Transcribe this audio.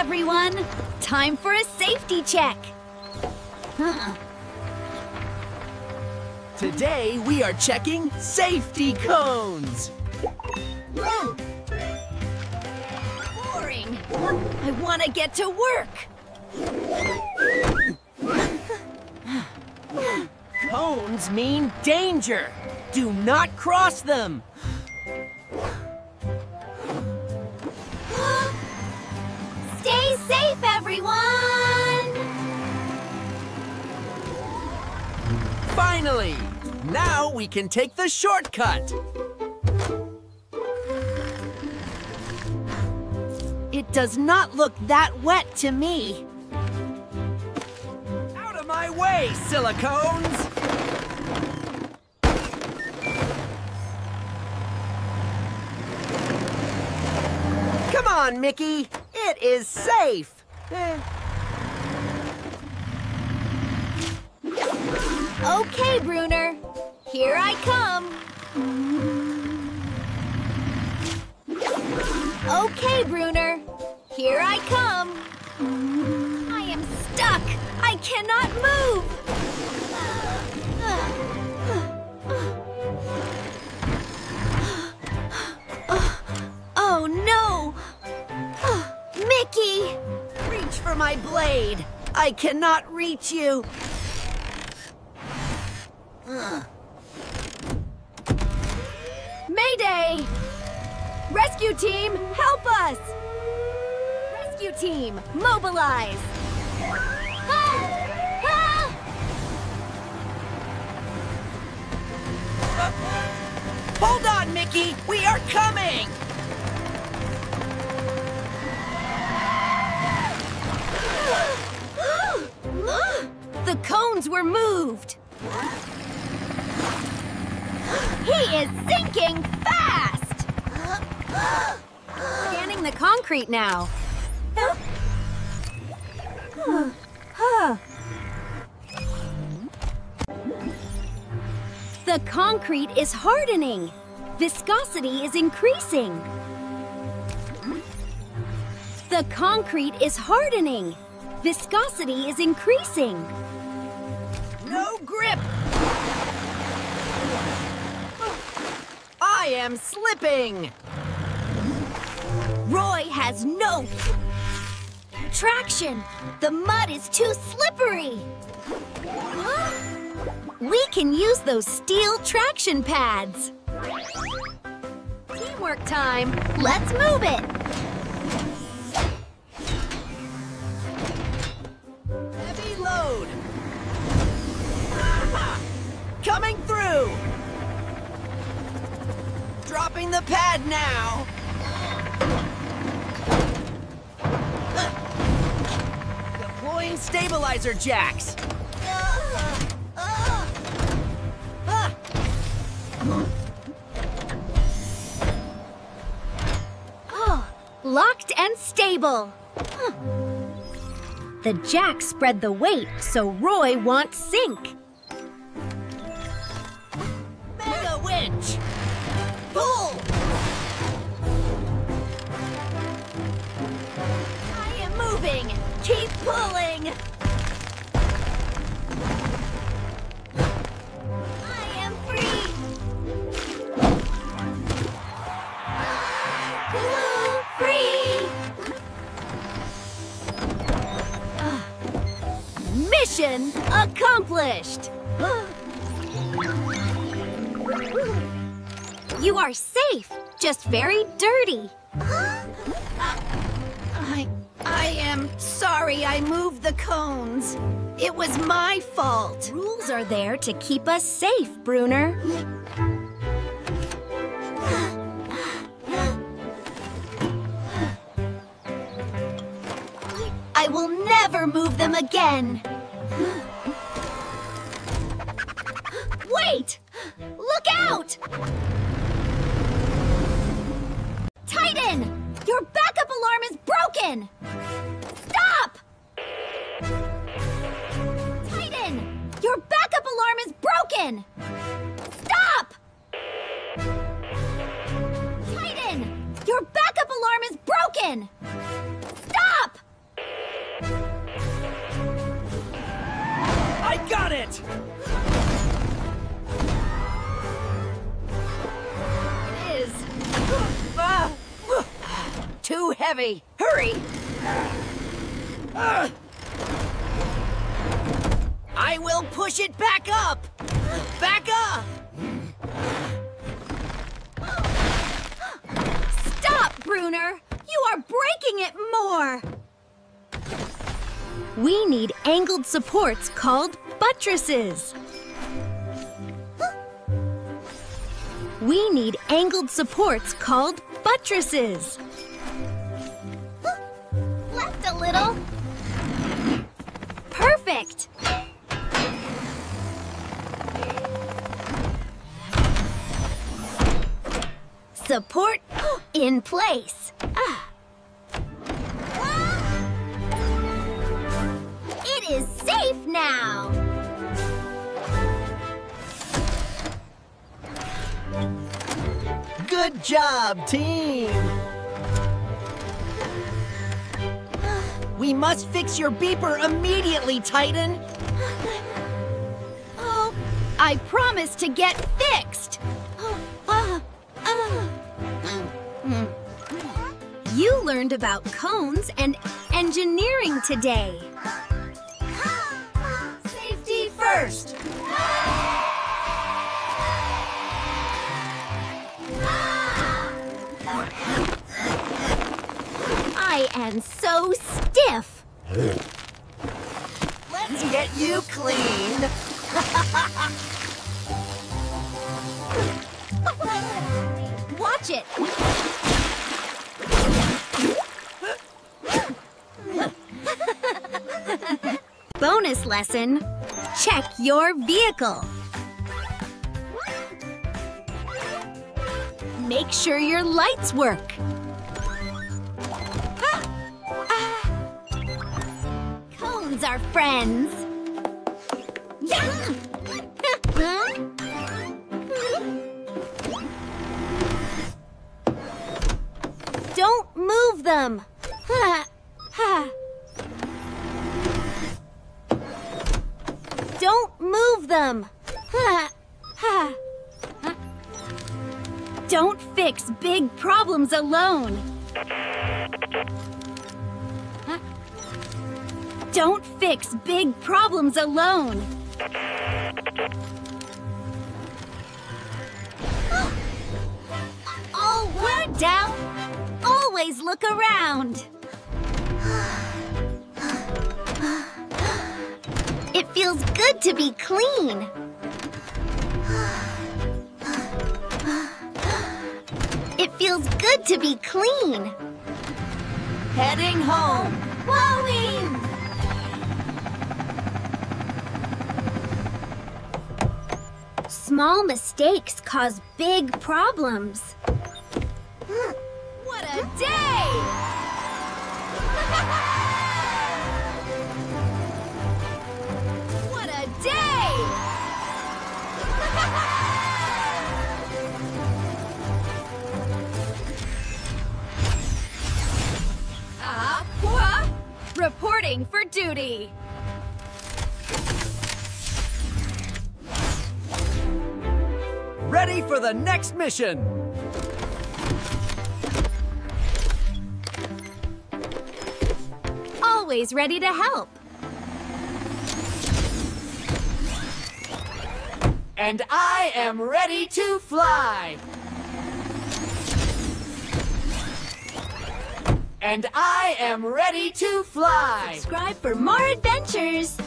everyone! Time for a safety check. Today we are checking safety cones. Boring. I want to get to work. Cones mean danger. Do not cross them. Finally! Now we can take the shortcut. It does not look that wet to me. Out of my way, silicones! Come on, Micky. It is safe. Eh, Okay, Bruner. Here I come. Okay, Bruner. Here I come. I am stuck. I cannot move. Oh no! Micky! reach for my blade. I cannot reach you. Mayday! Rescue team, help us! Rescue team, mobilize! Ah! Ah! Hold on, Micky. We are coming. The cones were moved! He is sinking fast! Scanning the concrete now. The concrete is hardening. Viscosity is increasing. The concrete is hardening. Viscosity is increasing. Am slipping. Roy has no traction. The mud is too slippery. We can use those steel traction pads. Teamwork time. Let's move it. Dropping the pad now. Deploying stabilizer jacks. Oh, locked and stable. Huh. The jack spread the weight, so Roy won't sink. Accomplished. You are safe, just very dirty. I I am sorry I moved the cones. It was my fault. Rules are there to keep us safe, Bruner. I will never move them again. Titan! Stop! Titan! Your backup alarm is broken! Stop! Titan! Your backup alarm is broken! Stop! I got it! Heavy. Hurry! I will push it back up! Back up! Stop, Bruner! You are breaking it more! We need angled supports called buttresses. We need angled supports called buttresses. Support in place. Ah. It is safe now. Good job, team! We must fix your beeper immediately, Titan! Oh, I promise to get fixed. You learned about cones and engineering today. Safety first! I am so stiff. Let's get you cleaned! Watch it. Bonus lesson. Check your vehicle. Make sure your lights work. Cones are friends. Don't move them. Them. Don't fix big problems alone. Don't fix big problems alone. Oh, All word down. Always look around. Feels good to be clean. It feels good to be clean. Heading home! Small mistakes cause big problems. What a day! Ready for the next mission! Always ready to help. And I am ready to fly! And I am ready to fly! Subscribe for more adventures.